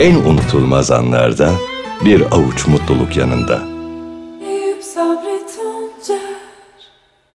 en unutulmaz anlarda bir avuç mutluluk yanında. Eyüp sabret.